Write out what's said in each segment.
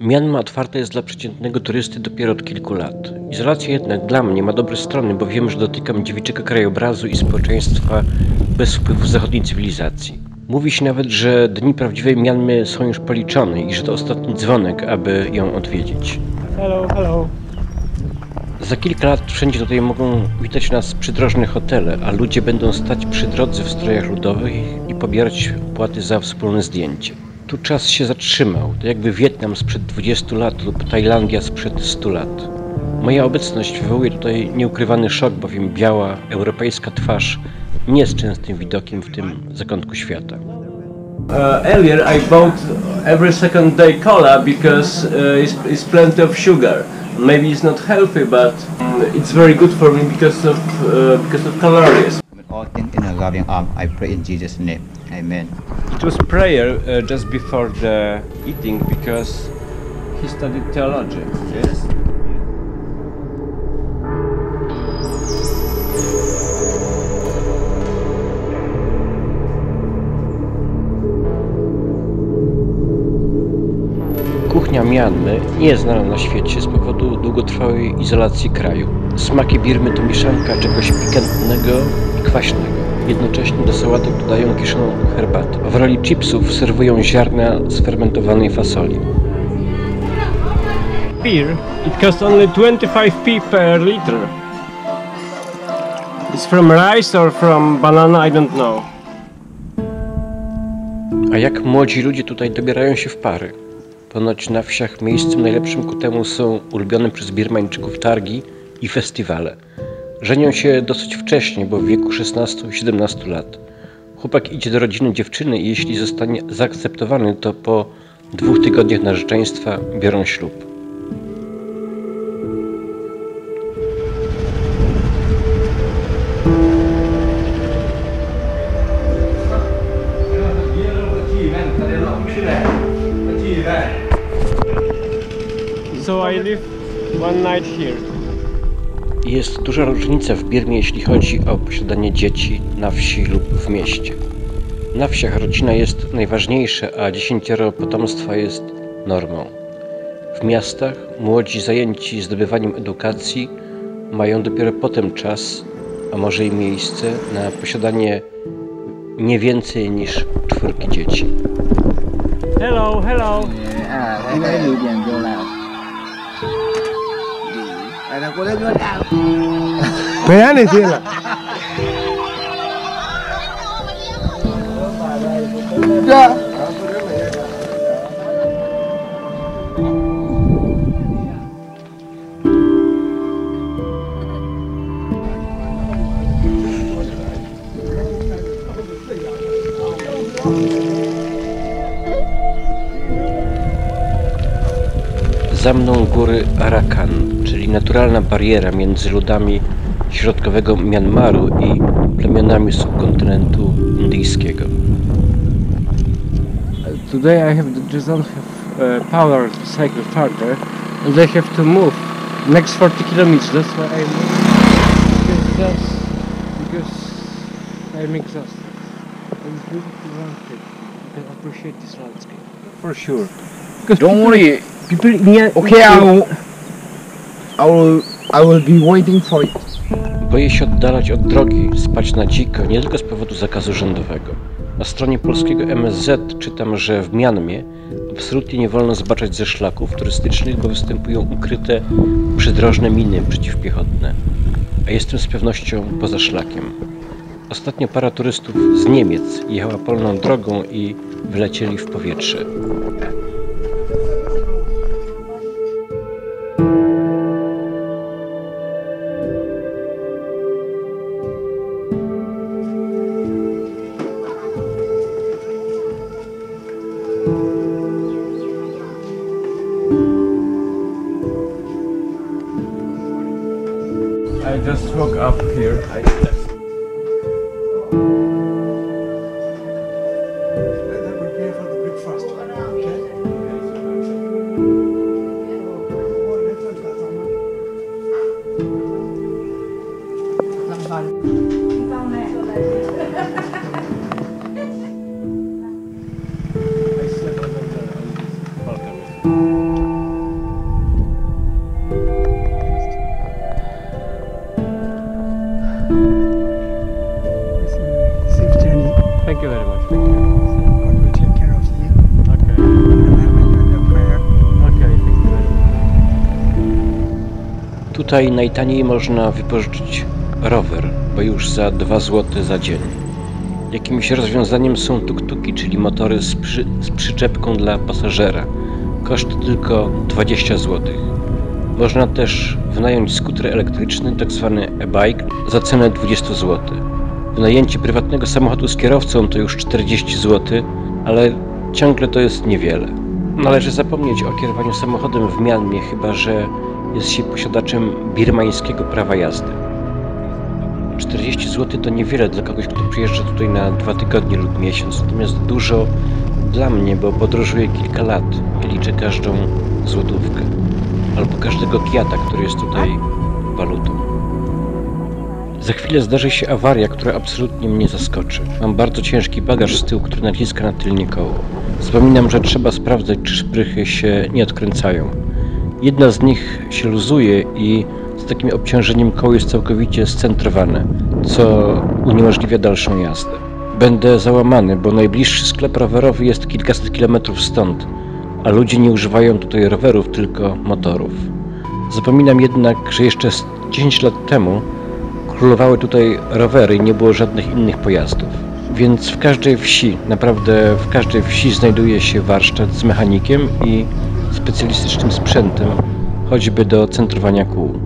Myanma otwarta jest dla przeciętnego turysty dopiero od kilku lat. Izolacja jednak dla mnie ma dobre strony, bo wiem, że dotykam dziewiczego krajobrazu i społeczeństwa bez wpływu zachodniej cywilizacji. Mówi się nawet, że dni prawdziwej Mianmy są już policzone i że to ostatni dzwonek, aby ją odwiedzić. Hello, hello. Za kilka lat wszędzie tutaj mogą witać nas przydrożne hotele, a ludzie będą stać przy drodze w strojach ludowych i pobierać opłaty za wspólne zdjęcie. Tu czas się zatrzymał, to jakby Wietnam sprzed 20 lat lub Tajlandia sprzed 100 lat. Moja obecność wywołuje tutaj nieukrywany szok, bowiem biała, europejska twarz nie jest częstym widokiem w tym zakątku świata. Uh, earlier I bought every second day cola because uh, it's, it's plenty of sugar. Maybe it's not healthy, but um, it's very good for me because of uh, because of calories. Loving arm, I pray in Jesus' name. Amen. It was prayer uh, just before the eating because he studied theology. Yes. Kuchnia Mianmy nie jest znana na świecie z powodu długotrwałej izolacji kraju. Smaki Birmy to mieszanka czegoś pikantnego i kwaśnego. Jednocześnie do sałatek dodają kiszoną herbatę. W roli chipsów serwują ziarna sfermentowanej fasoli. Beer, it costs only 25p per liter. It's from rice or from banana, I don't know. A jak młodzi ludzie tutaj dobierają się w pary? Ponoć na wsiach miejscem najlepszym ku temu są ulubione przez Birmańczyków targi i festiwale. Żenią się dosyć wcześnie, bo w wieku 16-17 lat. Chłopak idzie do rodziny dziewczyny i jeśli zostanie zaakceptowany, to po dwóch tygodniach narzeczeństwa biorą ślub. So I live one night here. Jest duża różnica w Birmie, jeśli chodzi o posiadanie dzieci na wsi lub w mieście. Na wsiach rodzina jest najważniejsza, a dziesięcioro potomstwa jest normą. W miastach młodzi zajęci zdobywaniem edukacji mają dopiero potem czas, a może i miejsce na posiadanie nie więcej niż czwórki dzieci. Hello, hello. à la cual es violada. Ya. Thank you. Za mną góry Arakan, czyli naturalna bariera między ludami środkowego Myanmaru i plemionami subkontynentu indyjskiego. Today I have just don't have uh, power to cycle further, and I have to move next 40 kilometers. That's why I'm because because I'm exhausted. I was really wanted to appreciate this landscape for sure. Because don't worry people near okay I will I will I will be waiting for you Boję się oddalać od drogi, spać na dziko, nie tylko z powodu zakazu rządowego. Na stronie polskiego MSZ czytam, że w Mianmie absolutnie nie wolno zbaczać ze szlaków turystycznych, bo występują ukryte przydrożne miny przeciwpiechotne. A jestem z pewnością poza szlakiem. Ostatnio para turystów z Niemiec jechała polną drogą i wylecieli w powietrze. I just woke up here. Tutaj najtaniej można wypożyczyć rower, bo już za 2 zł za dzień. Jakimś rozwiązaniem są tuk-tuki, czyli motory z, przy, z przyczepką dla pasażera. Koszt tylko 20 zł. Można też wynająć skuter elektryczny, tzw. e-bike, za cenę 20 zł. Wynajęcie prywatnego samochodu z kierowcą to już 40 zł, ale ciągle to jest niewiele. Należy zapomnieć o kierowaniu samochodem w Mianmie, chyba że jest się posiadaczem birmańskiego prawa jazdy. 40 zł to niewiele dla kogoś, kto przyjeżdża tutaj na dwa tygodnie lub miesiąc, natomiast dużo dla mnie, bo podróżuję kilka lat i liczę każdą złotówkę albo każdego kiata, który jest tutaj walutą. Za chwilę zdarzy się awaria, która absolutnie mnie zaskoczy. Mam bardzo ciężki bagaż z tyłu, który naciska na tylnie koło. Zapominam, że trzeba sprawdzać, czy szprychy się nie odkręcają. Jedna z nich się luzuje i z takim obciążeniem koło jest całkowicie scentrowane, co uniemożliwia dalszą jazdę. Będę załamany, bo najbliższy sklep rowerowy jest kilkaset kilometrów stąd, a ludzie nie używają tutaj rowerów, tylko motorów. Zapominam jednak, że jeszcze z 10 lat temu królowały tutaj rowery i nie było żadnych innych pojazdów. Więc w każdej wsi, naprawdę w każdej wsi znajduje się warsztat z mechanikiem i specjalistycznym sprzętem, choćby do centrowania kół.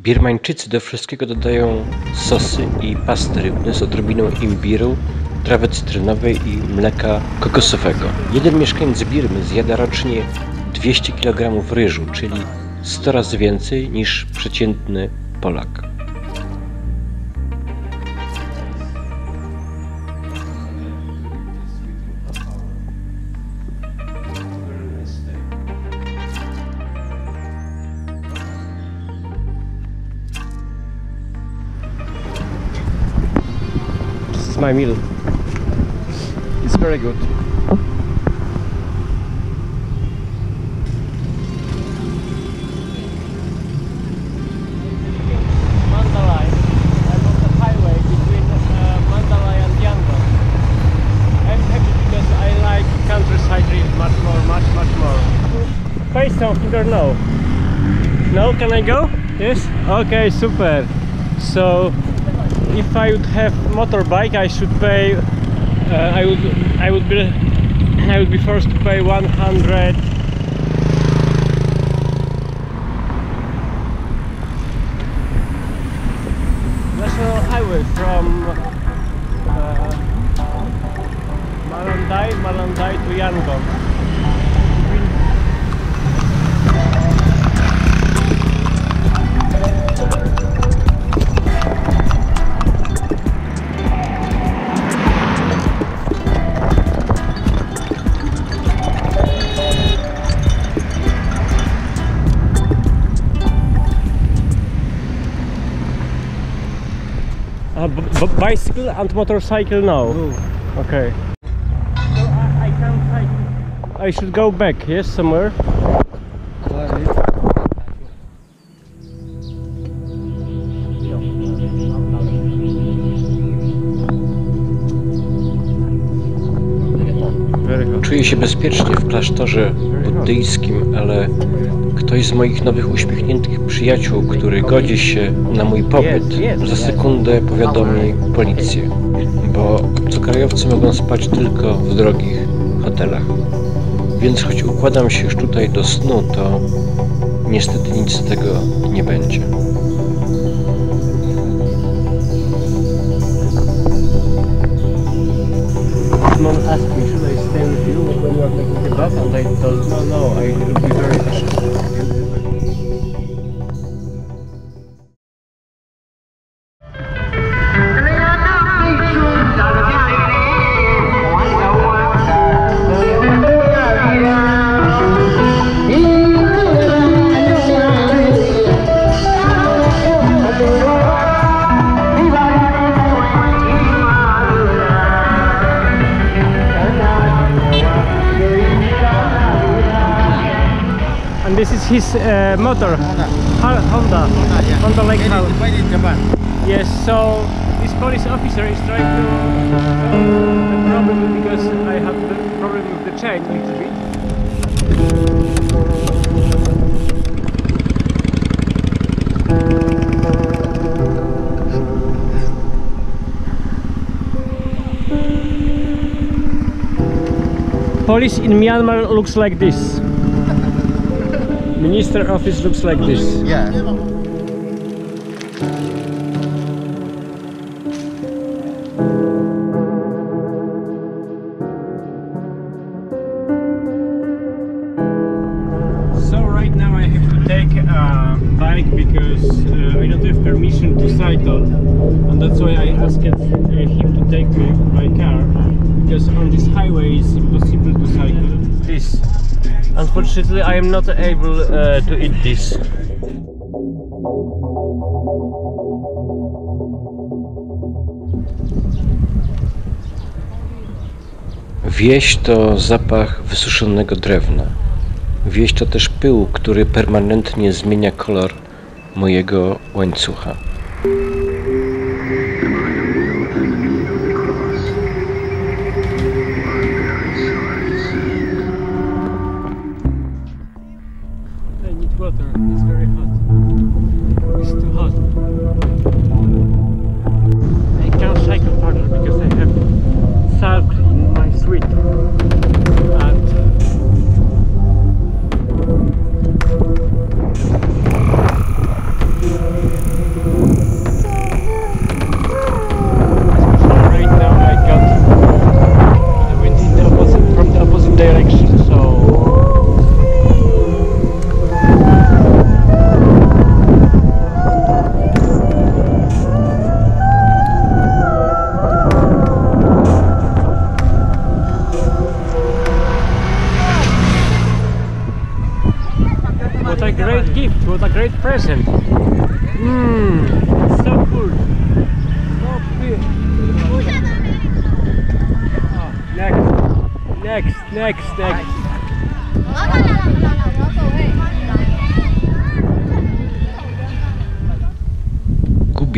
Birmańczycy do wszystkiego dodają sosy i pasty rybne z odrobiną imbiru, trawy cytrynowej i mleka kokosowego. Jeden mieszkaniec Birmy zjada rocznie 200 kg ryżu, czyli 100 razy więcej niż przeciętny Polak. More, much, much more. Pay something or no? No, can I go? Yes? Okay, super. So, if I would have motorbike, I should pay. Uh, I would, I would be, I would be forced to pay 100. National highway from uh, Malandai, Malandai to Yangon. Bicycle and motorcycle no. Okay. So I, I can't cycle. I should go back, yes, somewhere. Czuję się bezpiecznie w klasztorze buddyjskim, ale ktoś z moich nowych uśmiechniętych przyjaciół, który godzi się na mój pobyt, za sekundę powiadomi policję, bo obcokrajowcy mogą spać tylko w drogich hotelach. Więc choć układam się już tutaj do snu, to niestety nic z tego nie będzie. Asked me, should I stay with you when you are bath? And I told, no, no, I will be very. His uh, motor, Honda, Honda, Honda Lake House. Made in Japan. Yes, so this police officer is trying to solve the problem because change a little bit. Police in Myanmar looks like this. Minister office looks like this. Yeah. So right now I have to take a bike because uh, I don't have permission to cycle and that's why I asked Unfortunately I am not able uh, to eat this. Wieś to zapach wysuszonego drewna. Wieś to też pył, który permanentnie zmienia kolor mojego łańcucha.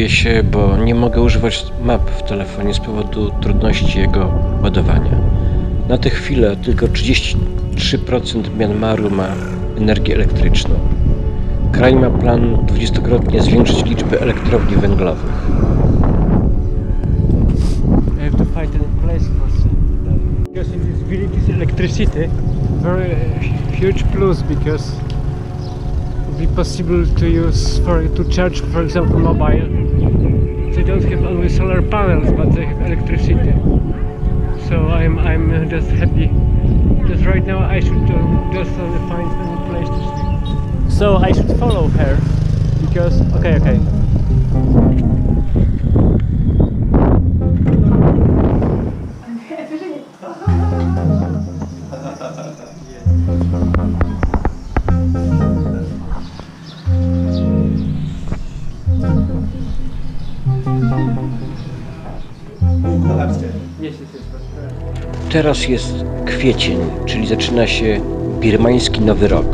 Się, bo nie mogę używać map w telefonie z powodu trudności jego ładowania. Na tę chwilę tylko 33% Myanmaru ma energię elektryczną. Kraj ma plan dwudziestokrotnie zwiększyć liczbę elektrowni węglowych. Because in this village is electricity, very uh, huge plus because be possible to use for to charge, for example, mobile. They don't have only solar panels, but they have electricity. So I'm I'm just happy. Just right now I should uh, just find a place to sleep. So I should follow her because okay okay. Teraz jest kwiecień, czyli zaczyna się birmański Nowy Rok.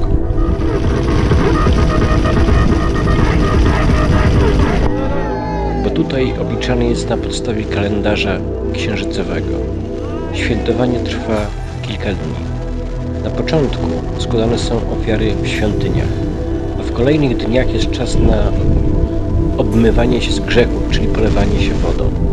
Bo tutaj obliczany jest na podstawie kalendarza księżycowego. Świętowanie trwa kilka dni. Na początku składane są ofiary w świątyniach, a w kolejnych dniach jest czas na obmywanie się z grzechów, czyli polewanie się wodą.